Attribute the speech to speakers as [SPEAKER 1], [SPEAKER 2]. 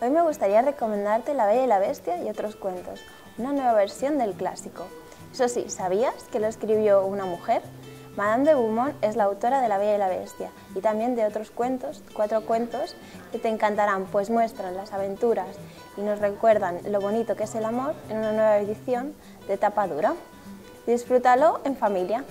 [SPEAKER 1] Hoy me gustaría recomendarte La Bella y la Bestia y otros cuentos, una nueva versión del clásico. Eso sí, ¿sabías que lo escribió una mujer? Madame de Beaumont es la autora de La Bella y la Bestia y también de otros cuentos, cuatro cuentos que te encantarán, pues muestran las aventuras y nos recuerdan lo bonito que es el amor en una nueva edición de tapa dura. Disfrútalo en familia.